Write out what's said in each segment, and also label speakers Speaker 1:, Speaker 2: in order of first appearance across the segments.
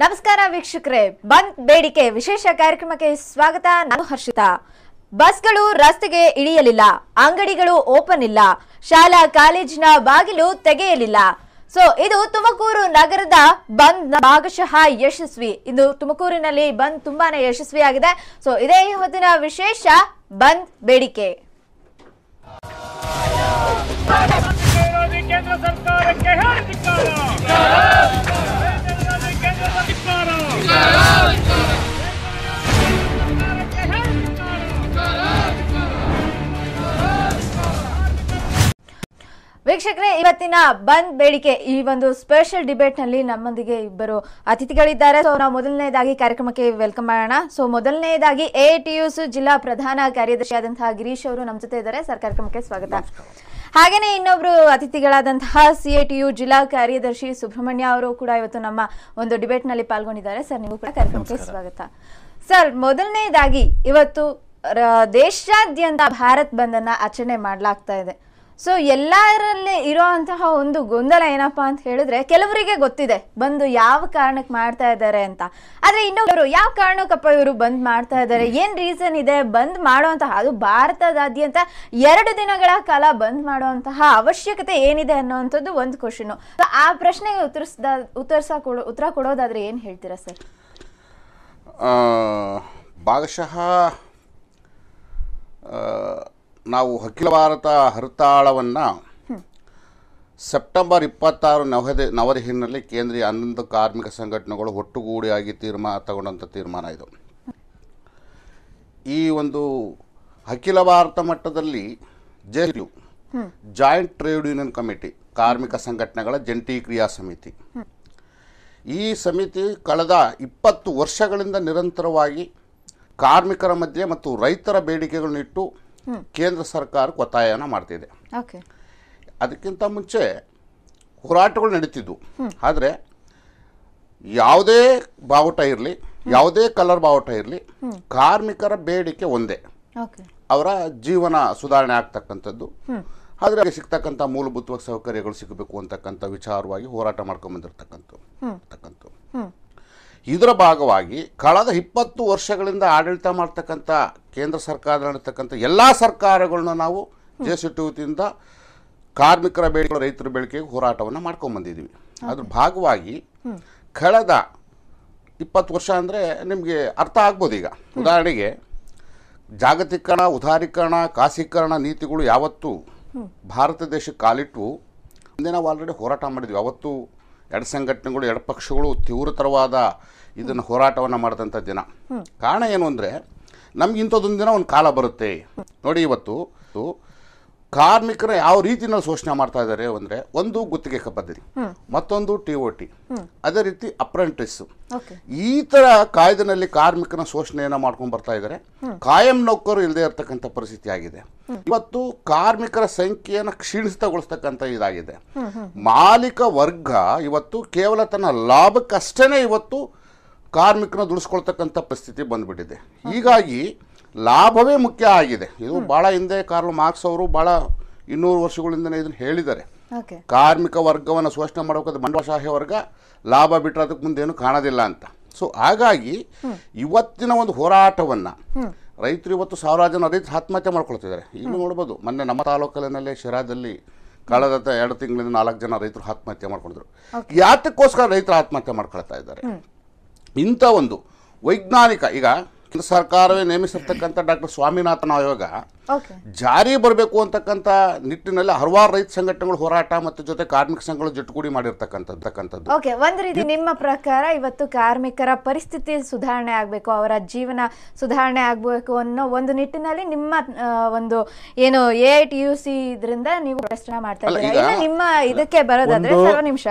Speaker 1: ನಮಸ್ಕಾರ ವೀಕ್ಷಕರೇ. ಬಂದ್ ಬೇಡಿಕೆ ವಿಶೇಷ ಕಾರ್ಯಕ್ರಮಕ್ಕೆ ಸ್ವಾಗತ. ನಾನು ಹರ್ಷಿತಾ. ಬಸ್ಗಳು ರಸ್ತೆಗೆ ಇಳಿಯಲಿಲ್ಲ. ಅಂಗಡಿಗಳು ಓಪನ್ ಇಲ್ಲ. ಶಾಲಾ, ಕಾಲೇಜಿನ ಬಾಗಿಲು ತೆಗೆಯಲಿಲ್ಲ. ಸೊ ಇದು ತುಮಕೂರು ನಗರದ ಬಂದ್ ಭಾಗಶಃ ಯಶಸ್ವಿ. ಇದು ತುಮಕೂರಿನಲ್ಲಿ ಬಂದ್ ತುಂಬಾನೇ ಯಶಸ್ವಿಯಾಗಿದೆ ಸೊ ಇದೇ ಹೊತ್ತಿನ ವಿಶೇಷ ಬಂದ್ ಬೇಡಿಕೆ. ವೀಕ್ಷಕರೇ, ಇವತ್ತಿನ ಬಂದ್ ಬೇಡಿಕೆ ಈ ಒಂದು ಸ್ಪೆಷಲ್ ಡಿಬೇಟ್ನಲ್ಲಿ ನಮ್ಮೊಂದಿಗೆ ಇಬ್ಬರು ಅತಿಥಿಗಳಿದ್ದಾರೆ. ಸೊ ನಾವು ಮೊದಲನೇದಾಗಿ ಕಾರ್ಯಕ್ರಮಕ್ಕೆ ವೆಲ್ಕಮ್ ಮಾಡೋಣ. ಸೊ ಮೊದಲನೇದಾಗಿ ಎ ಟಿ ಜಿಲ್ಲಾ ಪ್ರಧಾನ ಕಾರ್ಯದರ್ಶಿಯಾದಂತಹ ಗಿರೀಶ್ ಅವರು ನಮ್ಮ ಜೊತೆ ಇದ್ದಾರೆ. ಸರ್ ಕಾರ್ಯಕ್ರಮಕ್ಕೆ ಸ್ವಾಗತ. ಹಾಗೇನೆ ಇನ್ನೊಬ್ರು ಅತಿಥಿಗಳಾದಂತಹ ಸಿ ಎ ಟಿ ಯು ಜಿಲ್ಲಾ ಕಾರ್ಯದರ್ಶಿ ಸುಬ್ರಹ್ಮಣ್ಯ ಅವರು ಕೂಡ ಇವತ್ತು ನಮ್ಮ ಒಂದು ಡಿಬೇಟ್ನಲ್ಲಿ ಪಾಲ್ಗೊಂಡಿದ್ದಾರೆ. ಸರ್ ನೀವು ಕೂಡ ಕಾರ್ಯಕ್ರಮಕ್ಕೆ ಸ್ವಾಗತ. ಸರ್ ಮೊದಲನೇದಾಗಿ ಇವತ್ತು ದೇಶಾದ್ಯಂತ ಭಾರತ್ ಬಂದನ್ನ ಆಚರಣೆ ಮಾಡಲಾಗ್ತಾ ಇದೆ. ಸೊ ಎಲ್ಲರಲ್ಲಿ ಇರೋವಂತಹ ಒಂದು ಗೊಂದಲ ಏನಪ್ಪಾ ಅಂತ ಹೇಳಿದ್ರೆ ಕೆಲವರಿಗೆ ಗೊತ್ತಿದೆ, ಬಂದು ಯಾವ ಕಾರಣಕ್ಕೆ ಮಾಡ್ತಾ ಇದ್ದಾರೆ ಅಂತ. ಆದ್ರೆ ಇನ್ನೊಬ್ಬರು ಯಾವ ಕಾರಣಕ್ಕಪ್ಪ ಇವರು ಬಂದ್ ಮಾಡ್ತಾ ಇದ್ದಾರೆ, ಏನ್ ರೀಸನ್ ಇದೆ, ಬಂದ್ ಮಾಡುವಂತಹ, ಅದು ಭಾರತದಾದ್ಯಂತ ಎರಡು ದಿನಗಳ ಕಾಲ ಬಂದ್ ಮಾಡುವಂತಹ ಅವಶ್ಯಕತೆ ಏನಿದೆ ಅನ್ನೋವಂಥದ್ದು ಒಂದು ಕ್ವಶನ್ ಆ ಪ್ರಶ್ನೆಗೆ ಉತ್ತರಿಸ್ದ, ಉತ್ತರಿಸ ಕೊಡೋ, ಉತ್ತರ ಕೊಡೋದಾದ್ರೆ ಏನ್ ಹೇಳ್ತೀರಾ ಸರ್?
Speaker 2: ಭಾಗಶಃ ನಾವು ಅಖಿಲ ಭಾರತ ಹರಿತಾಳವನ್ನು ಸೆಪ್ಟೆಂಬರ್ ಇಪ್ಪತ್ತಾರು ನವದೆ ನವದೆಹಲಿಯಲ್ಲಿ ಕೇಂದ್ರೀಯ ಹನ್ನೊಂದು ಕಾರ್ಮಿಕ ಸಂಘಟನೆಗಳು ಒಟ್ಟುಗೂಡಿಯಾಗಿ ತೀರ್ಮಾನ ತಗೊಂಡಂಥ ತೀರ್ಮಾನ ಇದು. ಈ ಒಂದು ಅಖಿಲ ಭಾರತ ಮಟ್ಟದಲ್ಲಿ J U joint trade union committee ಕಾರ್ಮಿಕ ಸಂಘಟನೆಗಳ ಜಂಟಿ ಕ್ರಿಯಾ ಸಮಿತಿ. ಈ ಸಮಿತಿ ಕಳೆದ ಇಪ್ಪತ್ತು ವರ್ಷಗಳಿಂದ ನಿರಂತರವಾಗಿ ಕಾರ್ಮಿಕರ ಮಧ್ಯೆ ಮತ್ತು ರೈತರ ಬೇಡಿಕೆಗಳನ್ನಿಟ್ಟು ಕೇಂದ್ರ ಸರ್ಕಾರಕ್ಕೆ ಒತ್ತಾಯನ ಮಾಡ್ತಿದೆ. ಅದಕ್ಕಿಂತ ಮುಂಚೆ ಹೋರಾಟಗಳು ನಡೀತಿದ್ವು. ಆದರೆ ಯಾವುದೇ ಬಾವುಟ ಇರಲಿ ಯಾವುದೇ ಕಲರ್ ಬಾವುಟ ಇರಲಿ ಕಾರ್ಮಿಕರ ಬೇಡಿಕೆ ಒಂದೇ. ಅವರ ಜೀವನ ಸುಧಾರಣೆ ಆಗ್ತಕ್ಕಂಥದ್ದು. ಆದರೆ ಅವರಿಗೆ ಸಿಗ್ತಕ್ಕಂಥ ಮೂಲಭೂತ ಸೌಕರ್ಯಗಳು ಸಿಗಬೇಕು ಅಂತಕ್ಕಂಥ ವಿಚಾರವಾಗಿ ಹೋರಾಟ ಮಾಡ್ಕೊಂಡ್ಬಂದಿರ್ತಕ್ಕಂಥ ತಕ್ಕಂಥ ಇದರ ಭಾಗವಾಗಿ ಕಳೆದ ಇಪ್ಪತ್ತು ವರ್ಷಗಳಿಂದ ಆಡಳಿತ ಮಾಡ್ತಕ್ಕಂಥ ಕೇಂದ್ರ ಸರ್ಕಾರ ನಡೀತಕ್ಕಂಥ ಎಲ್ಲ ಸರ್ಕಾರಗಳನ್ನ ನಾವು ಜೆ ಸಿ ಕಾರ್ಮಿಕರ ಬೇಡಿಕೆ ರೈತರ ಬೇಡಿಕೆಗೆ ಹೋರಾಟವನ್ನು ಮಾಡ್ಕೊಂಬಂದಿದ್ದೀವಿ ಅದ್ರ ಭಾಗವಾಗಿ ಕಳೆದ ಇಪ್ಪತ್ತು ವರ್ಷ ಅಂದರೆ ನಿಮಗೆ ಅರ್ಥ ಆಗ್ಬೋದು ಈಗ. ಉದಾಹರಣೆಗೆ ಜಾಗತೀಕರಣ ಉದಾರೀಕರಣ ಖಾಸೀಕರಣ ನೀತಿಗಳು ಯಾವತ್ತೂ ಭಾರತ ದೇಶಕ್ಕೆ ಕಾಲಿಟ್ಟು ಮುಂದೆ ನಾವು ಆಲ್ರೆಡಿ ಹೋರಾಟ ಮಾಡಿದ್ವಿ. ಅವತ್ತು ಎಡ ಸಂಘಟನೆಗಳು ಎರಡು ಪಕ್ಷಗಳು ತೀವ್ರತರವಾದ ಇದನ್ನು ಹೋರಾಟವನ್ನು ಮಾಡಿದಂಥ ದಿನ. ಕಾರಣ ಏನು ಅಂದರೆ ನಮ್ಗೆ ಇಂಥದ್ದೊಂದು ದಿನ ಒಂದು ಕಾಲ ಬರುತ್ತೆ. ನೋಡಿ ಇವತ್ತು ಕಾರ್ಮಿಕರ ಯಾವ ರೀತಿಯಲ್ಲಿ ಶೋಷಣೆ ಮಾಡ್ತಾ ಇದ್ದಾರೆ ಅಂದರೆ ಒಂದು ಗುತ್ತಿಗೆ ಪದ್ಧತಿ ಮತ್ತೊಂದು ಟಿ ಒ ಟಿ. ಅದೇ ರೀತಿ ಅಪ್ರೆಂಟಿಸ್ ಈ ತರ ಕಾಯ್ದೆನಲ್ಲಿ ಕಾರ್ಮಿಕನ ಶೋಷಣೆಯನ್ನು ಮಾಡ್ಕೊಂಡು ಬರ್ತಾ ಇದ್ದಾರೆ ಕಾಯಂ ನೌಕರು ಇಲ್ಲದೆ ಇರತಕ್ಕಂಥ ಪರಿಸ್ಥಿತಿ ಆಗಿದೆ. ಇವತ್ತು ಕಾರ್ಮಿಕರ ಸಂಖ್ಯೆಯನ್ನು ಕ್ಷೀಣಿಸ್ತಗೊಳಿಸ್ತಕ್ಕಂಥ ಇದಾಗಿದೆ. ಮಾಲೀಕ ವರ್ಗ ಇವತ್ತು ಕೇವಲ ತನ್ನ ಲಾಭಕ್ಕಷ್ಟೇ ಇವತ್ತು ಕಾರ್ಮಿಕನ ದುಡಿಸ್ಕೊಳ್ತಕ್ಕಂಥ ಪರಿಸ್ಥಿತಿ ಬಂದ್ಬಿಟ್ಟಿದೆ. ಹೀಗಾಗಿ ಲಾಭವೇ ಮುಖ್ಯ ಆಗಿದೆ. ಇದು ಭಾಳ ಹಿಂದೆ ಕಾರ್ಲ್ ಮಾರ್ಕ್ಸ್ ಅವರು ಭಾಳ ಇನ್ನೂರು ವರ್ಷಗಳಿಂದ ಇದನ್ನು ಹೇಳಿದ್ದಾರೆ. ಕಾರ್ಮಿಕ ವರ್ಗವನ್ನು ಶೋಷಣೆ ಮಾಡಬೇಕಾದ್ರೆ ಬಂಡವಾಳಶಾಹಿ ವರ್ಗ ಲಾಭ ಬಿಟ್ಟರೆ ಅದಕ್ಕೆ ಮುಂದೇನು ಕಾಣೋದಿಲ್ಲ ಅಂತ. ಸೊ ಹಾಗಾಗಿ ಇವತ್ತಿನ ಒಂದು ಹೋರಾಟವನ್ನು ರೈತರು ಇವತ್ತು ಸಾವಿರಾರು ಜನ ರೈತರು ಆತ್ಮಹತ್ಯೆ ಮಾಡ್ಕೊಳ್ತಿದ್ದಾರೆ. ಈಗ ನೋಡ್ಬೋದು ಮೊನ್ನೆ ನಮ್ಮ ತಾಲೂಕಲ್ಲಿನಲ್ಲೇ ಶಿರಾದಲ್ಲಿ ಕಳೆದ ಎರಡು ತಿಂಗಳಿಂದ ನಾಲ್ಕು ಜನ ರೈತರು ಆತ್ಮಹತ್ಯೆ ಮಾಡ್ಕೊಂಡಿದ್ರು. ಯಾತಕ್ಕೋಸ್ಕರ ರೈತರು ಆತ್ಮಹತ್ಯೆ ಮಾಡ್ಕೊಳ್ತಾ ಇದ್ದಾರೆ? ಇಂಥ ಒಂದು ವೈಜ್ಞಾನಿಕ ಈಗ ಸರ್ಕಾರವೇ ನೇಮಿಸಿರ್ತಕ್ಕಂಥ ಡಾಕ್ಟರ್ ಸ್ವಾಮಿನಾಥನ್ ಆಯೋಗ ಜಾರಿ ಬರಬೇಕು ಅಂತಕ್ಕಂಥ ನಿಟ್ಟಿನಲ್ಲಿ ಹಲವಾರು ರೈತ ಸಂಘಟನೆಗಳು ಹೋರಾಟ ಮತ್ತು ಜೊತೆ ಕಾರ್ಮಿಕ ಸಂಘಗಳು ಜೊಟ್ಟುಗೂಡಿ ಮಾಡಿರ್ತಕ್ಕಂಥದ್ದು.
Speaker 1: ಓಕೆ ಒಂದು ರೀತಿ ನಿಮ್ಮ ಪ್ರಕಾರ ಇವತ್ತು ಕಾರ್ಮಿಕರ ಪರಿಸ್ಥಿತಿ ಸುಧಾರಣೆ ಆಗಬೇಕು ಅವರ ಜೀವನ ಸುಧಾರಣೆ ಆಗಬೇಕು ಅನ್ನೋ ಒಂದು ನಿಟ್ಟಿನಲ್ಲಿ ನಿಮ್ಮ ಒಂದು ಏನು A I T U C ಇದರಿಂದ ನೀವು ಪ್ರಶ್ನೆ ಮಾಡ್ತಾ ಇದ್ದೀರಾ? ನಿಮ್ಮ ಇದಕ್ಕೆ ಬರೋದಾದ್ರೆ ಸರ್ವ ನಿಮಿಷ.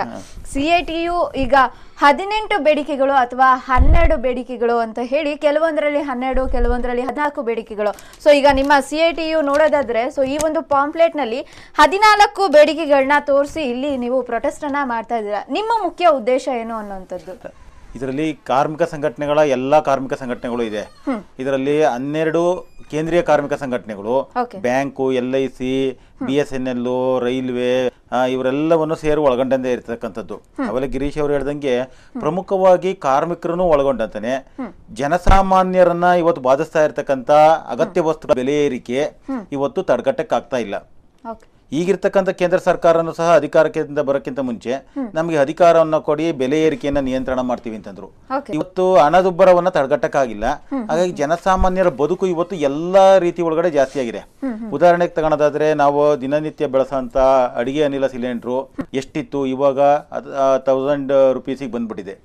Speaker 1: ಸಿ ಐ ಟಿ ಯು ಈಗ ಹದಿನೆಂಟು ಬೇಡಿಕೆಗಳು ಅಥವಾ ಹನ್ನೆರಡು ಬೇಡಿಕೆಗಳು ಅಂತ ಹೇಳಿ ಕೆಲವೊಂದರಲ್ಲಿ ಹನ್ನೆರಡು ಕೆಲವೊಂದರಲ್ಲಿ ಹದಿನಾಲ್ಕು ಬೇಡಿಕೆಗಳು. ಸೊ ಈಗ ನಿಮ್ಮ ಸಿ ಐ ಟಿ ಯು ನೋಡೋದಾದ್ರೆ ಸೊ ಈ ಒಂದು ಪಾಂಪ್ಲೆಟ್ನಲ್ಲಿ ಹದಿನಾಲ್ಕು ಬೇಡಿಕೆಗಳನ್ನ ತೋರಿಸಿ ಇಲ್ಲಿ ನೀವು ಪ್ರೊಟೆಸ್ಟ್ ಅನ್ನ ಮಾಡ್ತಾ ಇದ್ದೀರಾ. ನಿಮ್ಮ ಮುಖ್ಯ ಉದ್ದೇಶ ಏನು ಅನ್ನುವಂಥದ್ದು
Speaker 3: ಇದರಲ್ಲಿ ಕಾರ್ಮಿಕ ಸಂಘಟನೆಗಳ ಎಲ್ಲಾ ಕಾರ್ಮಿಕ ಸಂಘಟನೆಗಳು ಇದೆ. ಇದರಲ್ಲಿ ಹನ್ನೆರಡು ಕೇಂದ್ರೀಯ ಕಾರ್ಮಿಕ ಸಂಘಟನೆಗಳು. Bank L I C B S N L railway ಇವರೆಲ್ಲವನ್ನು ಸೇರಿ ಒಳಗೊಂಡಂತೆ ಇರ್ತಕ್ಕಂಥದ್ದು. ಅವೆಲ್ಲ ಗಿರೀಶ್ ಅವರು ಹೇಳ್ದಂಗೆ ಪ್ರಮುಖವಾಗಿ ಕಾರ್ಮಿಕರನ್ನು ಒಳಗೊಂಡಂತಾನೆ ಜನಸಾಮಾನ್ಯರನ್ನ ಇವತ್ತು ಬಾಧಿಸ್ತಾ ಇರತಕ್ಕಂತ ಅಗತ್ಯ ವಸ್ತುಗಳ ಬೆಲೆ ಏರಿಕೆ ಇವತ್ತು ತಡೆಗಟ್ಟಕ್ಕಾಗ್ತಾ ಇಲ್ಲ. ಈಗಿರ್ತಕ್ಕಂಥ ಕೇಂದ್ರ ಸರ್ಕಾರನು ಸಹ ಅಧಿಕಾರಕ್ಕೆ ಬರೋಕ್ಕಿಂತ ಮುಂಚೆ ನಮಗೆ ಅಧಿಕಾರವನ್ನು ಕೊಡಿ ಬೆಲೆ ಏರಿಕೆಯನ್ನ ನಿಯಂತ್ರಣ ಮಾಡ್ತೀವಿ ಅಂತಂದ್ರು. ಇವತ್ತು ಹಣದುಬ್ಬರವನ್ನ ತಡೆಗಟ್ಟಕ್ಕಾಗಿಲ್ಲ. ಹಾಗಾಗಿ ಜನಸಾಮಾನ್ಯರ ಬದುಕು ಇವತ್ತು ಎಲ್ಲಾ ರೀತಿ ಒಳಗಡೆ ಜಾಸ್ತಿ ಆಗಿದೆ. ಉದಾಹರಣೆಗೆ ತಗೊಳೋದಾದ್ರೆ ನಾವು ದಿನನಿತ್ಯ ಬೆಳೆಸುವಂತ ಅಡಿಗೆ ಅನಿಲ ಸಿಲಿಂಡ್ರು ಎಷ್ಟಿತ್ತು ಇವಾಗ ತೌಸಂಡ್ ರುಪೀಸಿಗೆ ಬಂದ್ಬಿಟ್ಟಿದೆ.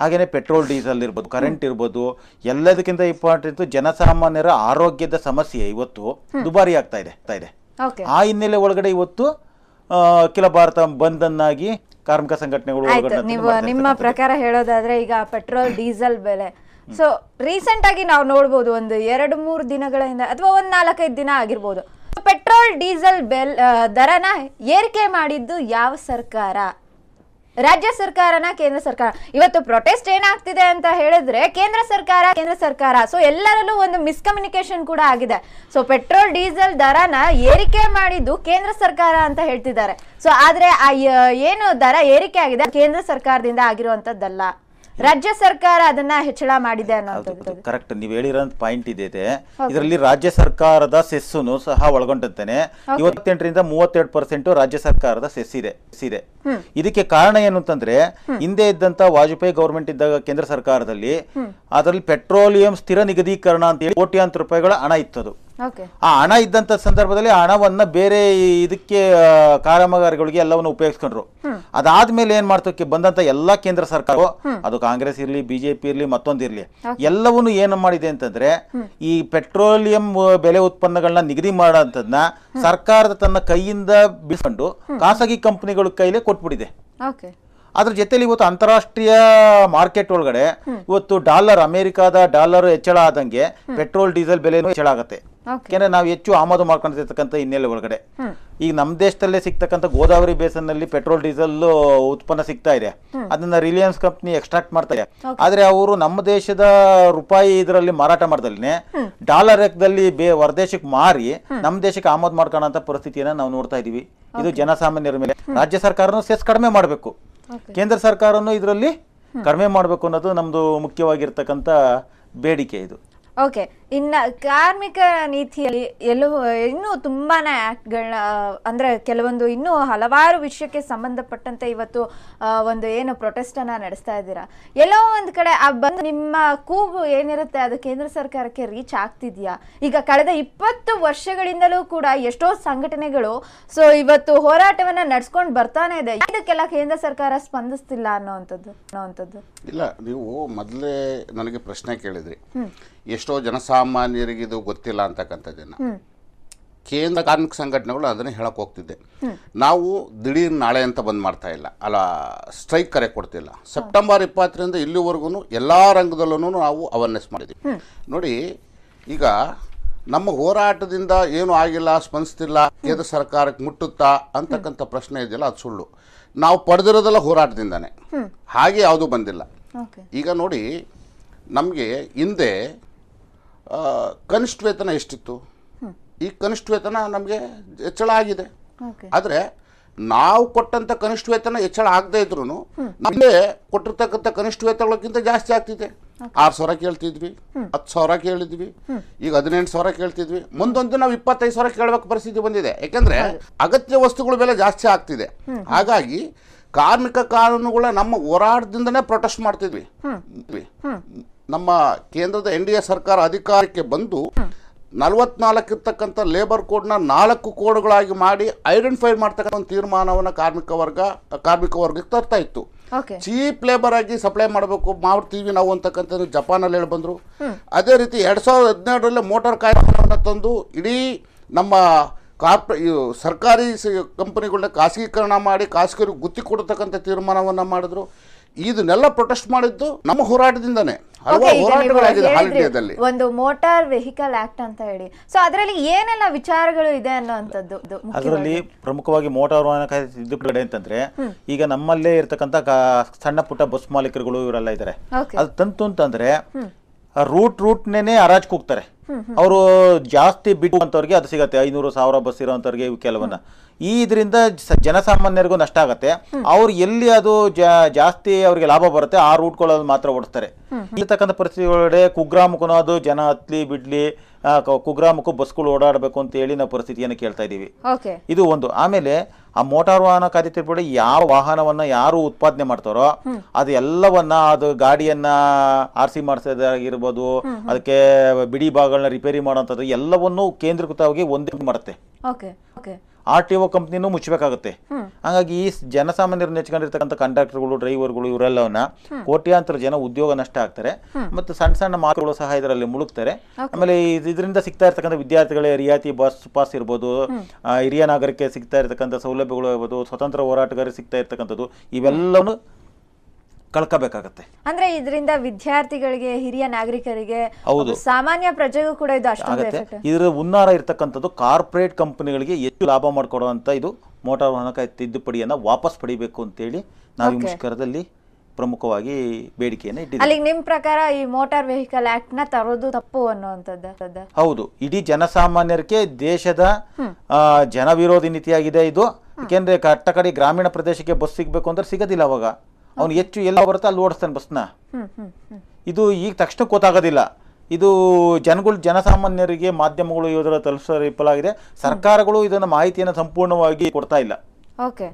Speaker 3: ಹಾಗೇನೇ ಪೆಟ್ರೋಲ್ ಡೀಸೆಲ್ ಇರ್ಬೋದು ಕರೆಂಟ್ ಇರ್ಬೋದು ಎಲ್ಲದಕ್ಕಿಂತ ಇಂಪಾರ್ಟೆಂಟ್ ಜನಸಾಮಾನ್ಯರ ಆರೋಗ್ಯದ ಸಮಸ್ಯೆ ಇವತ್ತು ದುಬಾರಿ ಆಗ್ತಾ ಇದೆ ಇದೆ. ಆ ಹಿನ್ನೆಲೆ ಒಳಗಡೆ ಇವತ್ತು ಅಖಿಲ ಭಾರತ ಬಂದನ್ನಾಗಿ ಕಾರ್ಮಿಕ ಸಂಘಟನೆಗಳು
Speaker 1: ಆಯ್ತು. ನೀವು ನಿಮ್ಮ ಪ್ರಕಾರ ಹೇಳೋದಾದ್ರೆ ಈಗ ಪೆಟ್ರೋಲ್ ಡೀಸೆಲ್ ಬೆಲೆ. ಸೊ ರೀಸೆಂಟ್ ಆಗಿ ನಾವು ನೋಡಬಹುದು ಒಂದು ಎರಡು ಮೂರು ದಿನಗಳಿಂದ ಅಥವಾ ಒಂದ್ ನಾಲ್ಕೈದು ದಿನ ಆಗಿರ್ಬೋದು. ಪೆಟ್ರೋಲ್ ಡೀಸೆಲ್ ಬೆಲ್ ದರನ ಏರಿಕೆ ಮಾಡಿದ್ದು ಯಾವ ಸರ್ಕಾರ? ರಾಜ್ಯ ಸರ್ಕಾರನ ಕೇಂದ್ರ ಸರ್ಕಾರ. ಇವತ್ತು ಪ್ರೊಟೆಸ್ಟ್ ಏನಾಗ್ತಿದೆ ಅಂತ ಹೇಳಿದ್ರೆ ಕೇಂದ್ರ ಸರ್ಕಾರ ಕೇಂದ್ರ ಸರ್ಕಾರ. ಸೊ ಎಲ್ಲರಲ್ಲೂ ಒಂದು ಮಿಸ್ಕಮ್ಯುನಿಕೇಶನ್ ಕೂಡ ಆಗಿದೆ. ಸೊ ಪೆಟ್ರೋಲ್ ಡೀಸೆಲ್ ದರನ ಏರಿಕೆ ಮಾಡಿದ್ದು ಕೇಂದ್ರ ಸರ್ಕಾರ ಅಂತ ಹೇಳ್ತಿದ್ದಾರೆ. ಸೊ ಆದ್ರೆ ಆ ಏನು ದರ ಏರಿಕೆ ಆಗಿದೆ? ಕೇಂದ್ರ ಸರ್ಕಾರದಿಂದ ಆಗಿರುವಂತದ್ದಲ್ಲ. ರಾಜ್ಯ ಸರ್ಕಾರ ಅದನ್ನ ಹೆಚ್ಚಳ ಮಾಡಿದೆ
Speaker 3: ಕರೆಕ್ಟ್ ನೀವು ಹೇಳಿರೋ ಪಾಯಿಂಟ್ ಇದೆ ಇದರಲ್ಲಿ ರಾಜ್ಯ ಸರ್ಕಾರದ ಸೆಸ್ಸುನು ಸಹ ಒಳಗೊಂಡಂತಾನೆ. ಇವತ್ತೆಂಟರಿಂದ ಮೂವತ್ತೆರಡು ಪರ್ಸೆಂಟ್ ರಾಜ್ಯ ಸರ್ಕಾರದ ಸೆಸ್ ಇದೆ ಇದೆ ಇದಕ್ಕೆ ಕಾರಣ ಏನು ಅಂತಂದ್ರೆ ಹಿಂದೆ ಇದ್ದಂತ ವಾಜಪೇಯಿ ಗೌರ್ಮೆಂಟ್ ಇದ್ದಾಗ ಕೇಂದ್ರ ಸರ್ಕಾರದಲ್ಲಿ ಅದರಲ್ಲಿ ಪೆಟ್ರೋಲಿಯಂ ಸ್ಥಿರ ನಿಗದೀಕರಣ ಅಂತ ಹೇಳಿ ಕೋಟ್ಯಾಂತರ ರೂಪಾಯಿಗಳ ಹಣ ಇತ್ತದು. ಆ ಹಣ ಇದ್ದಂತ ಸಂದರ್ಭದಲ್ಲಿ ಆ ಹಣವನ್ನ ಬೇರೆ ಇದಕ್ಕೆ ಕಾಮಗಾರಿಗಳಿಗೆ ಎಲ್ಲವನ್ನು ಉಪಯೋಗಿಸ್ಕೊಂಡ್ರು. ಅದಾದ್ಮೇಲೆ ಏನ್ ಮಾಡ್ತಕ್ಕೆ ಬಂದಂತ ಎಲ್ಲಾ ಕೇಂದ್ರ ಸರ್ಕಾರ ಅದು ಕಾಂಗ್ರೆಸ್ ಇರ್ಲಿ ಬಿಜೆಪಿ ಇರ್ಲಿ ಮತ್ತೊಂದಿರ್ಲಿ ಎಲ್ಲವನ್ನು ಏನು ಮಾಡಿದೆ ಅಂತಂದ್ರೆ ಈ ಪೆಟ್ರೋಲಿಯಂ ಬೆಲೆ ಉತ್ಪನ್ನಗಳನ್ನ ನಿಗದಿ ಮಾಡೋಂಥದ್ನ ಸರ್ಕಾರದ ತನ್ನ ಕೈಯಿಂದ ಬಿಡಿಸ್ಕೊಂಡು ಖಾಸಗಿ ಕಂಪನಿಗಳ ಕೈಲೇ ಕೊಟ್ಬಿಟ್ಟಿದೆ. ಅದ್ರ ಜೊತೆಲಿ ಇವತ್ತು ಅಂತಾರಾಷ್ಟ್ರೀಯ ಮಾರ್ಕೆಟ್ ಒಳಗಡೆ ಇವತ್ತು ಡಾಲರ್ ಅಮೆರಿಕಾದ ಡಾಲರ್ ಹೆಚ್ಚಳ ಆದಂಗೆ ಪೆಟ್ರೋಲ್ ಡೀಸೆಲ್ ಬೆಲೆ ಹೆಚ್ಚಳ ಆಗುತ್ತೆ. ಯಾಕೆಂದ್ರೆ ನಾವು ಹೆಚ್ಚು ಆಮದು ಮಾಡ್ಕೊಂಡಿರ್ತಕ್ಕಂಥ ಹಿನ್ನೆಲೆ ಒಳಗಡೆ. ಈಗ ನಮ್ಮ ದೇಶದಲ್ಲೇ ಸಿಗ್ತಕ್ಕಂಥ ಗೋದಾವರಿ ಬೇಸನ್ನಲ್ಲಿ ಪೆಟ್ರೋಲ್ ಡೀಸೆಲ್ ಉತ್ಪನ್ನ ಸಿಗ್ತಾ ಇದೆ. ಅದನ್ನ ರಿಲಯನ್ಸ್ ಕಂಪ್ನಿ ಎಕ್ಸ್ಟ್ರಾಕ್ಟ್ ಮಾಡ್ತಾರೆ ಆದ್ರೆ ಅವರು ನಮ್ಮ ದೇಶದ ರೂಪಾಯಿ ಇದರಲ್ಲಿ ಮಾರಾಟ ಮಾಡ್ದಲ್ನೇ ಡಾಲರ್ ಲೆಕ್ಕದಲ್ಲಿ ಬೇ ಹೊರದೇಶಕ್ಕೆ ಮಾರಿ ನಮ್ಮ ದೇಶಕ್ಕೆ ಆಮದು ಮಾಡ್ಕೊಳ್ಳೋ ಪರಿಸ್ಥಿತಿಯನ್ನ ನಾವು ನೋಡ್ತಾ ಇದೀವಿ. ಇದು ಜನಸಾಮಾನ್ಯರ ಮೇಲೆ. ರಾಜ್ಯ ಸರ್ಕಾರನು ಸೆಸ್ ಕಡಿಮೆ ಮಾಡಬೇಕು. ಕೇಂದ್ರ ಸರ್ಕಾರನು ಇದರಲ್ಲಿ ಕಡಿಮೆ ಮಾಡಬೇಕು ಅನ್ನೋದು ನಮ್ದು ಮುಖ್ಯವಾಗಿರ್ತಕ್ಕಂಥ ಬೇಡಿಕೆ ಇದು.
Speaker 1: ಓಕೆ ಇನ್ನ ಕಾರ್ಮಿಕ ನೀತಿಯಲ್ಲಿ ಎಲ್ಲೋ ಇನ್ನೂ ತುಂಬಾನೇ ಆಕ್ಟ್ಗಳನ್ನ ಅಂದ್ರೆ ಕೆಲವೊಂದು ಇನ್ನೂ ಹಲವಾರು ವಿಷಯಕ್ಕೆ ಸಂಬಂಧಪಟ್ಟಂತೆ ಇವತ್ತು ಒಂದು ಏನು ಪ್ರೊಟೆಸ್ಟ್ ಅನ್ನ ನಡೆಸ್ತಾ ಇದ್ದೀರಾ? ಎಲ್ಲೋ ಒಂದ್ ಕಡೆ ಆ ಬಂದು ನಿಮ್ಮ ಕೂಗು ಏನಿರುತ್ತೆ ಅದು ಕೇಂದ್ರ ಸರ್ಕಾರಕ್ಕೆ ರೀಚ್ ಆಗ್ತಿದ್ಯಾ? ಈಗ ಕಳೆದ ಇಪ್ಪತ್ತು ವರ್ಷಗಳಿಂದಲೂ ಕೂಡ ಎಷ್ಟೋ ಸಂಘಟನೆಗಳು ಸೊ ಇವತ್ತು ಹೋರಾಟವನ್ನ ನಡ್ಸ್ಕೊಂಡು ಬರ್ತಾನೆ ಇದೆ. ಇದಕ್ಕೆಲ್ಲ ಕೇಂದ್ರ ಸರ್ಕಾರ ಸ್ಪಂದಿಸ್ತಿಲ್ಲ ಅನ್ನೋವಂಥದ್ದು ಅನ್ನೋವಂಥದ್ದು
Speaker 2: ಇಲ್ಲ ನೀವು ಮೊದಲೇ ನನಗೆ ಪ್ರಶ್ನೆ ಕೇಳಿದ್ರಿ. ಎಷ್ಟೋ ಜನಸಾಮಾನ್ಯರಿಗೆ ಇದು ಗೊತ್ತಿಲ್ಲ ಅಂತಕ್ಕಂಥದ್ದನ್ನ. ಕೇಂದ್ರ ಕಾರ್ಮಿಕ ಸಂಘಟನೆಗಳು ಅದನ್ನೇ ಹೇಳಕ್ಕೆ ಹೋಗ್ತಿದ್ದೆ. ನಾವು ದಿಢೀರ್ ನಾಳೆ ಅಂತ ಬಂದ್ ಮಾಡ್ತಾ ಇಲ್ಲ. ಅಲ್ಲ ಸ್ಟ್ರೈಕ್ ಕರೆ ಕೊಡ್ತಿಲ್ಲ. ಸೆಪ್ಟೆಂಬರ್ ಇಪ್ಪತ್ತರಿಂದ ಇಲ್ಲಿವರೆಗೂ ಎಲ್ಲ ರಂಗದಲ್ಲೂ ನಾವು ಅವೇರ್ನೆಸ್ ಮಾಡಿದ್ವಿ. ನೋಡಿ ಈಗ ನಮ್ಮ ಹೋರಾಟದಿಂದ ಏನು ಆಗಿಲ್ಲ ಸ್ಪಂದಿಸ್ತಿಲ್ಲ ಕೇಂದ್ರ ಸರ್ಕಾರಕ್ಕೆ ಮುಟ್ಟುತ್ತಾ ಅಂತಕ್ಕಂಥ ಪ್ರಶ್ನೆ ಇದೆಯಲ್ಲ ಅದು ಸುಳ್ಳು. ನಾವು ಪಡೆದಿರೋದೆಲ್ಲ ಹೋರಾಟದಿಂದಾನೆ. ಹಾಗೆ ಯಾವುದೂ ಬಂದಿಲ್ಲ. ಈಗ ನೋಡಿ ನಮಗೆ ಹಿಂದೆ ಕನಿಷ್ಠ ವೇತನ ಎಷ್ಟಿತ್ತು? ಈ ಕನಿಷ್ಠ ವೇತನ ನಮಗೆ ಹೆಚ್ಚಳ ಆಗಿದೆ. ಆದರೆ ನಾವು ಕೊಟ್ಟಂತ ಕನಿಷ್ಠ ವೇತನ ಹೆಚ್ಚಳ ಆಗದೆ ಇದ್ರು ನಮ್ಮದೇ ಕೊಟ್ಟಿರ್ತಕ್ಕಂಥ ಕನಿಷ್ಠ ವೇತನಗಳಿಗಿಂತ ಜಾಸ್ತಿ ಆಗ್ತಿದೆ. ಆರು ಸಾವಿರ ಕೇಳ್ತಿದ್ವಿ ಹತ್ತು ಸಾವಿರ ಕೇಳಿದ್ವಿ ಈಗ ಹದಿನೆಂಟು ಸಾವಿರ ಕೇಳ್ತಿದ್ವಿ. ಮುಂದೊಂದು ನಾವು ಇಪ್ಪತ್ತೈದು ಸಾವಿರ ಕೇಳಬೇಕು ಪರಿಸ್ಥಿತಿ ಬಂದಿದೆ. ಯಾಕೆಂದ್ರೆ ಅಗತ್ಯ ವಸ್ತುಗಳ ಬೆಲೆ ಜಾಸ್ತಿ ಆಗ್ತಿದೆ. ಹಾಗಾಗಿ ಕಾರ್ಮಿಕ ಕಾನೂನುಗಳ ನಮ್ಮ ಹೋರಾಟದಿಂದನೇ ಪ್ರೊಟೆಸ್ಟ್ ಮಾಡ್ತಿದ್ವಿ. ನಮ್ಮ ಕೇಂದ್ರದ ಎನ್ ಡಿ ಎ ಸರ್ಕಾರ ಅಧಿಕಾರಕ್ಕೆ ಬಂದು ನಲವತ್ನಾಲ್ಕು ಇರ್ತಕ್ಕಂಥ ಲೇಬರ್ ಕೋಡ್ನ ನಾಲ್ಕು ಕೋಡ್ಗಳಾಗಿ ಮಾಡಿ ಐಡೆಂಟಿಫೈ ಮಾಡ್ತಕ್ಕಂಥ ಒಂದು ತೀರ್ಮಾನವನ್ನು ಕಾರ್ಮಿಕ ವರ್ಗ ಕಾರ್ಮಿಕ ವರ್ಗಕ್ಕೆ ತರ್ತಾ ಇತ್ತು. ಚೀಪ್ ಲೇಬರ್ ಆಗಿ ಸಪ್ಲೈ ಮಾಡಬೇಕು ಮಾಡ್ತೀವಿ ನಾವು ಅಂತಕ್ಕಂಥದ್ದು ಜಪಾನಲ್ಲಿ ಹೇಳಿ ಬಂದರು. ಅದೇ ರೀತಿ ಎರಡು ಸಾವಿರದ ಹದಿನೇಳರಲ್ಲೇ ಮೋಟಾರ್ ಕಾಯ್ದೆಯನ್ನು ತಂದು ಇಡೀ ನಮ್ಮ ಕಾರ್ಪೊ ಸರ್ಕಾರಿ ಕಂಪನಿಗಳನ್ನ ಖಾಸಗೀಕರಣ ಮಾಡಿ ಖಾಸಗಿಯರಿಗೆ ಗುತ್ತಿ ಕೊಡ್ತಕ್ಕಂಥ ತೀರ್ಮಾನವನ್ನು ಮಾಡಿದ್ರು. ಇದನ್ನೆಲ್ಲ ಪ್ರೊಟೆಸ್ಟ್ ಮಾಡಿದ್ದು ನಮ್ಮ ಹೋರಾಟದಿಂದನೇ.
Speaker 1: ಒಂದು ಮೋಟಾರ್ ವೆಹಿಕಲ್ ಆಕ್ಟ್ ಅಂತ ಹೇಳಿ. ಸೊ ಅದರಲ್ಲಿ ಏನೆಲ್ಲ ವಿಚಾರಗಳು ಇದೆ ಅನ್ನುವಂಥದ್ದು.
Speaker 3: ಅದರಲ್ಲಿ ಪ್ರಮುಖವಾಗಿ ಮೋಟಾರ್ ವಾಹನ ಕಾಯ್ದೆ ತಿದ್ದುಪಡಿ ಅಂತಂದ್ರೆ ಈಗ ನಮ್ಮಲ್ಲೇ ಇರತಕ್ಕಂತ ಕಾ- ಸಣ್ಣ ಪುಟ್ಟ ಬಸ್ ಮಾಲೀಕರುಗಳು ಇವರೆಲ್ಲ ಇದ್ದಾರೆ. ಅದು ತಂತು ಅಂತಂದ್ರೆ ರೂಟ್ ರೂಟ್ನೇನೆ ಹರಾಜ್ ಕೂಗ್ತಾರೆ. ಅವರು ಜಾಸ್ತಿ ಬಿಟ್ಟು ಅಂತವ್ರಿಗೆ ಅದು ಸಿಗತ್ತೆ. ಐನೂರು ಸಾವಿರ ಬಸ್ ಇರೋಂಥವ್ರಿಗೆ ಕೆಲವನ್ನ. ಈ ಇದರಿಂದ ಜನಸಾಮಾನ್ಯರಿಗೂ ನಷ್ಟ ಆಗತ್ತೆ. ಅವ್ರು ಎಲ್ಲಿ ಅದು ಜಾಸ್ತಿ ಅವ್ರಿಗೆ ಲಾಭ ಬರುತ್ತೆ ಆ ರೂಟ್ಗಳಲ್ಲಿ ಮಾತ್ರ ಓಡಿಸ್ತಾರೆ. ಇರ್ತಕ್ಕಂಥ ಪರಿಸ್ಥಿತಿ ಒಳಗಡೆ ಕುಗ್ರಾಮಕ್ಕೂ ಅದು ಜನ ಹತ್ಲಿ ಬಿಡ್ಲಿ ಕುಗ್ರಾಮಕ್ಕೂ ಬಸ್ಗಳು ಓಡಾಡಬೇಕು ಅಂತ ಹೇಳಿ ನಾವು ಪರಿಸ್ಥಿತಿಯನ್ನು ಕೇಳ್ತಾ ಇದ್ದೀವಿ. ಇದು ಒಂದು. ಆಮೇಲೆ ಆ ಮೋಟಾರ್ ವಾಹನ ಖಾತೆ ತಿದ್ದುಪಡಿ ಯಾವ ವಾಹನವನ್ನ ಯಾರು ಉತ್ಪಾದನೆ ಮಾಡ್ತಾರೋ ಅದು ಎಲ್ಲವನ್ನ ಅದು ಗಾಡಿಯನ್ನ ಆರ್ ಸಿ ಮಾಡಿಸೋದಾಗಿರ್ಬೋದು ಅದಕ್ಕೆ ಬಿಡಿ ಭಾಗಗಳನ್ನ ರಿಪೇರಿ ಮಾಡೋಂಥದ್ದು ಎಲ್ಲವನ್ನೂ ಕೇಂದ್ರೀಕೃತವಾಗಿ ಒಂದೇ ಮಾಡುತ್ತೆ ಆರ್ ಟಿ ಒ ಕಂಪ್ನಿನೂ ಮುಚ್ಚಬೇಕಾಗುತ್ತೆ. ಹಾಗಾಗಿ ಈ ಜನಸಾಮಾನ್ಯರನ್ನು ಜನಸಾಮಾನ್ಯರು ನೆಚ್ಕೊಂಡಿರ್ತಕ್ಕಂಥ ಕಂಡಕ್ಟರ್ಗಳು ಡ್ರೈವರ್ಗಳು ಇವರೆಲ್ಲವನ್ನ ಕೋಟ್ಯಾಂತರ ಜನ ಉದ್ಯೋಗ ನಷ್ಟ ಆಗ್ತಾರೆ. ಮತ್ತು ಸಣ್ಣ ಸಣ್ಣ ಮಾತುಗಳು ಸಹ ಇದರಲ್ಲಿ ಮುಳುಗ್ತಾರೆ. ಆಮೇಲೆ ಇದ್- ಇದರಿಂದ ಸಿಗ್ತಾ ಇರ್ತಕ್ಕಂಥ ವಿದ್ಯಾರ್ಥಿಗಳ ರಿಯಾಯಿತಿ ಬಸ್ ಪಾಸ್ ಇರ್ಬೋದು ಹಿರಿಯ ನಾಗರಿಕ ಸಿಗ್ತಾ ಇರ್ತಕ್ಕಂಥ ಸೌಲಭ್ಯಗಳು ಇರ್ಬೋದು ಸ್ವತಂತ್ರ ಹೋರಾಟಗಾರರಿಗೆ ಸಿಗ್ತಾ ಇರ್ತಕ್ಕಂಥದ್ದು ಇವೆಲ್ಲವನ್ನು ಕಳ್ಕೋಬೇಕಾಗತ್ತೆ.
Speaker 1: ಅಂದ್ರೆ ಇದರಿಂದ ವಿದ್ಯಾರ್ಥಿಗಳಿಗೆ ಹಿರಿಯ ನಾಗರಿಕರಿಗೆ
Speaker 3: ಹೌದು.
Speaker 1: ಸಾಮಾನ್ಯ ಪ್ರಜೆಗೂ ಕೂಡ ಇದು ಅಷ್ಟೊಂದು
Speaker 3: ಆಗುತ್ತೆ. ಇದರ ಉನ್ನಾರ ಇರ್ತಕ್ಕಂಥದ್ದು ಕಾರ್ಪೊರೇಟ್ ಕಂಪನಿಗಳಿಗೆ ಹೆಚ್ಚು ಲಾಭ ಮಾಡಿಕೊಡುವಂಥ ಇದು ಮೋಟಾರ್ ವಾಹನ ತಿದ್ದುಪಡಿಯನ್ನ ತಿದ್ದುಪಡಿಯನ್ನು ವಾಪಸ್ ಪಡಿಬೇಕು ಅಂತೇಳಿ ನಾವು ಈ ಮುಷ್ಕರದಲ್ಲಿ ಪ್ರಮುಖವಾಗಿ ಬೇಡಿಕೆಯನ್ನು ಇಟ್ಟಿದ್ದೀವಿ.
Speaker 1: ಅಲ್ಲಿ ನಿಮ್ ಪ್ರಕಾರ ಈ ಮೋಟಾರ್ ವೆಹಿಕಲ್ ಆಕ್ಟ್ನ ತರೋದು ತಪ್ಪು ಅನ್ನುವಂಥದ್ದು
Speaker 3: ಹೌದು. ಇಡೀ ಜನಸಾಮಾನ್ಯರಿಗೆ ದೇಶದ ಆ, ಜನ ವಿರೋಧಿ ನೀತಿಯಾಗಿದೆ ಇದು. ಯಾಕೆಂದ್ರೆ ಕಟ್ಟಕಡೆ ಗ್ರಾಮೀಣ ಪ್ರದೇಶಕ್ಕೆ ಬಸ್ ಸಿಗಬೇಕು ಅಂದ್ರೆ ಸಿಗೋದಿಲ್ಲ ಅವಾಗ. ಅವ್ನು ಹೆಚ್ಚು ಎಲ್ಲ ಬರುತ್ತೆ ಅಲ್ಲಿ ಓಡಿಸ್ತಾನೆ ಬಸ್ನ ಇದು ಈಗ ತಕ್ಷಣ ಗೊತ್ತಾಗೋದಿಲ್ಲ. ಇದು ಜನಗಳು ಜನಸಾಮಾನ್ಯರಿಗೆ ಮಾಧ್ಯಮಗಳು ಇದರ ತಲುಪಿಸೋ ವಿಫಲಾಗಿದೆ ಸರ್ಕಾರಗಳು ಇದನ್ನ ಮಾಹಿತಿಯನ್ನು ಸಂಪೂರ್ಣವಾಗಿ ಕೊಡ್ತಾ ಇಲ್ಲ.
Speaker 1: ಓಕೆ.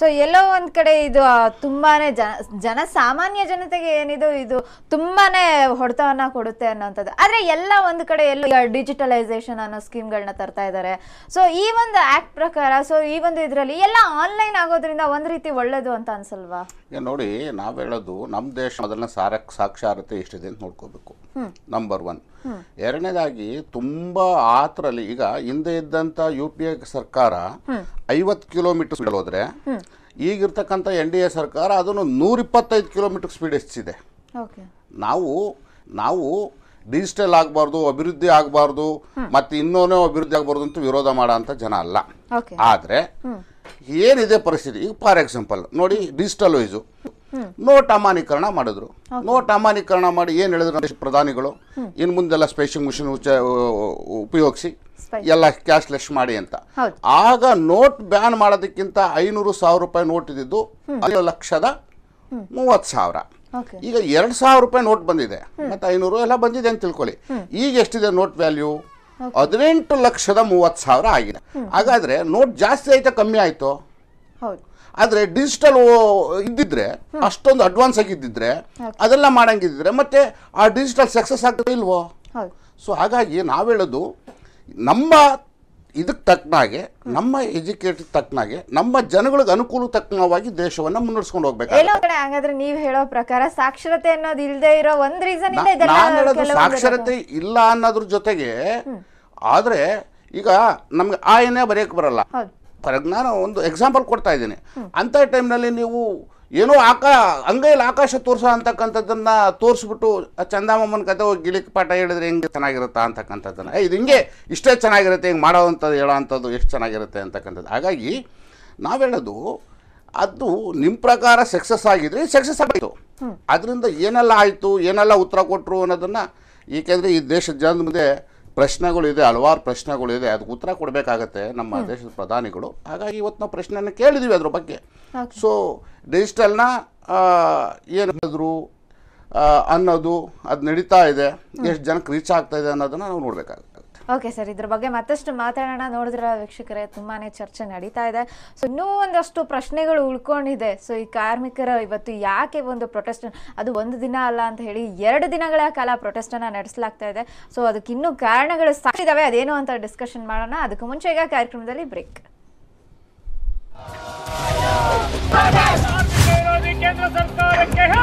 Speaker 1: ಸೊ ಎಲ್ಲೋ ಒಂದ್ ಕಡೆ ಇದು ತುಂಬಾನೇ ಜನ ಸಾಮಾನ್ಯ ಜನತೆಗೆ ಏನಿದು, ಇದು ತುಂಬಾನೇ ಹೊಡೆತವನ್ನ ಕೊಡುತ್ತೆ ಅನ್ನೋಂಥದ್ದು. ಆದ್ರೆ ಎಲ್ಲ ಒಂದ್ ಕಡೆ ಎಲ್ಲೂ ಡಿಜಿಟಲೈಸೇಷನ್ ಅನ್ನೋ ಸ್ಕೀಮ್ಗಳನ್ನ ತರ್ತಾ ಇದ್ದಾರೆ ಸೊ ಈ ಒಂದು ಆಕ್ಟ್ ಪ್ರಕಾರ ಸೊ ಈ ಒಂದು ಇದರಲ್ಲಿ ಎಲ್ಲ ಆನ್ಲೈನ್ ಆಗೋದ್ರಿಂದ ಒಂದ್ ರೀತಿ ಒಳ್ಳೇದು ಅಂತ ಅನ್ಸಲ್ವಾ?
Speaker 2: ನೋಡಿ, ನಾವು ಹೇಳೋದು ನಮ್ಮ ದೇಶ ಮೊದಲನೇ ಸಾರ ಸಾಕ್ಷರತೆ ಎಷ್ಟಿದೆ ಅಂತ ನೋಡ್ಕೋಬೇಕು. ನಂಬರ್ ಒನ್ ಎರಡನೇದಾಗಿ ತುಂಬ ಆತರಲ್ಲಿ ಈಗ ಹಿಂದೆ ಇದ್ದಂಥ ಯು ಪಿ ಎ ಸರ್ಕಾರ ಐವತ್ತು ಕಿಲೋಮೀಟರ್ ಸ್ಪೀಡ್ ಹೋದ್ರೆ ಈಗಿರ್ತಕ್ಕಂಥ ಎನ್ ಡಿ ಎ ಸರ್ಕಾರ ಅದನ್ನು ನೂರಿಪ್ಪತ್ತೈದು ಕಿಲೋಮೀಟರ್ ಸ್ಪೀಡ್ ಹೆಚ್ಚಿದೆ
Speaker 1: ಓಕೆ.
Speaker 2: ನಾವು ನಾವು ಡಿಜಿಟಲ್ ಆಗಬಾರ್ದು ಅಭಿವೃದ್ಧಿ ಆಗಬಾರ್ದು ಮತ್ತೆ ಇನ್ನೋನೇ ಅಭಿವೃದ್ಧಿ ಆಗಬಾರ್ದು ಅಂತ ವಿರೋಧ ಮಾಡೋ ಅಂತ ಜನ ಅಲ್ಲ. ಆದರೆ ಏನಿದೆ ಪರಿಸ್ಥಿತಿ? ಈಗ ಫಾರ್ ಎಕ್ಸಾಂಪಲ್ ನೋಡಿ ಡಿಜಿಟಲ್ ವೈಸು ನೋಟ್ ಅಮಾನೀಕರಣ ಮಾಡಿದ್ರು. ನೋಟ್ ಅಮಾನೀಕರಣ ಮಾಡಿ ಏನು ಹೇಳಿದ್ರು ಪ್ರಧಾನಿಗಳು? ಇನ್ನು ಮುಂದೆಲ್ಲ ಸ್ಪೇಷಿಂಗ್ ಮಿಷಿನ್ ಉಪಯೋಗಿಸಿ. ಎಲ್ಲ ಕ್ಯಾಶ್ಲೆಸ್ ಮಾಡಿ ಅಂತ. ಆಗ ನೋಟ್ ಬ್ಯಾನ್ ಮಾಡೋದಕ್ಕಿಂತ ಐನೂರು ಸಾವಿರ ರೂಪಾಯಿ ನೋಟ್ ಇದ್ದಿದ್ದು ಐದು ಲಕ್ಷದ ಮೂವತ್ತು ಸಾವಿರ. ಈಗ ಎರಡ್ ಸಾವಿರ ರೂಪಾಯಿ ನೋಟ್ ಬಂದಿದೆ. ಮತ್ತೆ ಐನೂರು ಎಲ್ಲ ಬಂದಿದೆ ಅಂತ ತಿಳ್ಕೊಳ್ಳಿ. ಈಗ ಎಷ್ಟಿದೆ ನೋಟ್ ವ್ಯಾಲ್ಯೂ ಹದಿನೆಂಟು ಲಕ್ಷದ ಮೂವತ್ತು ಸಾವಿರ ಆಗಿದೆ. ಹಾಗಾದ್ರೆ ನೋಟ್ ಜಾಸ್ತಿ ಆಯ್ತಾ ಕಮ್ಮಿ ಆಯ್ತು? ಆದ್ರೆ ಡಿಜಿಟಲ್ ಇದ್ದಿದ್ರೆ ಅಷ್ಟೊಂದು ಅಡ್ವಾನ್ಸ್ ಆಗಿದ್ದಿದ್ರೆ ಅದೆಲ್ಲ ಮಾಡಂಗಿದ್ರೆ ಮತ್ತೆ ಆ ಡಿಜಿಟಲ್ ಸಕ್ಸಸ್ ಆಗ್ತದೆ ಇಲ್ವೋ? ಸೊ ಹಾಗಾಗಿ ನಾವು ಹೇಳೋದು ನಮ್ಮ ಇದಕ್ಕೆ ತಕ್ಕನಾಗೆ ನಮ್ಮ ಎಜುಕೇಟೆಡ್ ತಕ್ಕನಾಗೆ ನಮ್ಮ ಜನಗಳಿಗೆ ಅನುಕೂಲ ತಕ್ಕನವಾಗಿ ದೇಶವನ್ನ ಮುನ್ನಡೆಸ್ಕೊಂಡು ಹೋಗ್ಬೇಕು
Speaker 1: ಎಲ್ಲೋ ಕಡೆ ಹಾಗಾದ್ರೆ ನೀವು ಹೇಳೋ ಪ್ರಕಾರ ಸಾಕ್ಷರತೆ ಅನ್ನೋದು ಇಲ್ಲದೆ ಇರೋ ಒಂದ್ ರೀಸನ್
Speaker 2: ಸಾಕ್ಷರತೆ ಇಲ್ಲ ಅನ್ನೋದ್ರ ಜೊತೆಗೆ ಆದ್ರೆ ಈಗ ನಮ್ಗೆ ಆ ಏನೇ ಬರೆಯಕ್ಕೆ ಬರಲ್ಲ. ನಾನು ಒಂದು ಎಕ್ಸಾಂಪಲ್ ಕೊಡ್ತಾ ಇದ್ದೀನಿ. ಅಂಥ ಟೈಮ್ನಲ್ಲಿ ನೀವು ಏನೋ ಆಕಾ ಅಂಗೈಲಿ ಆಕಾಶ ತೋರಿಸೋ ಅಂತಕ್ಕಂಥದ್ದನ್ನ ತೋರಿಸ್ಬಿಟ್ಟು ಚಂದಾಮಮ್ಮನ ಕತೆ ಹೋಗಿ ಗಿಳಿಕ್ ಪಾಠ ಹೇಳಿದ್ರೆ ಹೆಂಗೆ ಚೆನ್ನಾಗಿರುತ್ತಾ ಅಂತಕ್ಕಂಥದ್ದನ್ನು. ಇದು ಹಿಂಗೆ ಇಷ್ಟೇ ಚೆನ್ನಾಗಿರುತ್ತೆ ಹಿಂಗೆ ಮಾಡೋವಂಥದ್ದು ಹೇಳೋ ಅಂಥದ್ದು ಎಷ್ಟು ಚೆನ್ನಾಗಿರುತ್ತೆ ಅಂತಕ್ಕಂಥದ್ದು. ಹಾಗಾಗಿ ನಾವು ಹೇಳೋದು ಅದು ನಿಮ್ಮ ಪ್ರಕಾರ ಸಕ್ಸಸ್ ಆಗಿದ್ರೆ ಸಕ್ಸಸ್ ಆಗಿತ್ತು ಅದರಿಂದ ಏನೆಲ್ಲ ಆಯಿತು ಏನೆಲ್ಲ ಉತ್ತರ ಕೊಟ್ಟರು ಅನ್ನೋದನ್ನು ಏಕೆಂದರೆ ಈ ದೇಶದ ಜನದ ಮುಂದೆ ಪ್ರಶ್ನೆಗಳಿದೆ ಹಲವಾರು ಪ್ರಶ್ನೆಗಳಿದೆ ಅದಕ್ಕೆ ಉತ್ತರ ಕೊಡಬೇಕಾಗತ್ತೆ ನಮ್ಮ ದೇಶದ ಪ್ರಧಾನಿಗಳು. ಹಾಗಾಗಿ ಇವತ್ತು ನಾವು ಪ್ರಶ್ನೆಯನ್ನು ಕೇಳಿದ್ದೀವಿ ಅದ್ರ ಬಗ್ಗೆ. ಸೊ ಡಿಜಿಟಲ್ನ ಏನು ಹೇಳಿದ್ರು ಅನ್ನೋದು ಅದು ನಡೀತಾ ಇದೆ ಎಷ್ಟು ಜನಕ್ಕೆ ರೀಚ್ ಆಗ್ತಾ ಇದೆ ಅನ್ನೋದನ್ನು ನಾವು ನೋಡಬೇಕಾಗುತ್ತೆ.
Speaker 1: ಓಕೆ ಸರ್ ಇದ್ರ ಬಗ್ಗೆ ಮತ್ತಷ್ಟು ಮಾತಾಡೋಣ. ನೋಡಿದ್ರೆ ವೀಕ್ಷಕರೇ, ತುಂಬಾನೇ ಚರ್ಚೆ ನಡೀತಾ ಇದೆ. ಸೊ ಇನ್ನೂ ಒಂದಷ್ಟು ಪ್ರಶ್ನೆಗಳು ಉಳ್ಕೊಂಡಿದೆ. ಸೊ ಈ ಕಾರ್ಮಿಕರ ಇವತ್ತು ಯಾಕೆ ಒಂದು ಪ್ರೊಟೆಸ್ಟ್ ಅದು ಒಂದು ದಿನ ಅಲ್ಲ ಅಂತ ಹೇಳಿ ಎರಡು ದಿನಗಳ ಕಾಲ ಪ್ರೊಟೆಸ್ಟನ್ನ ನಡೆಸಲಾಗ್ತಾ ಇದೆ. ಸೊ ಅದಕ್ಕೆ ಇನ್ನೂ ಕಾರಣಗಳು ಸಾಕಿದಾವೆ ಅದೇನು ಅಂತ ಡಿಸ್ಕಷನ್ ಮಾಡೋಣ. ಅದಕ್ಕೆ ಮುಂಚೆ ಈಗ ಕಾರ್ಯಕ್ರಮದಲ್ಲಿ ಬ್ರೇಕ್
Speaker 4: ಕೇಂದ್ರ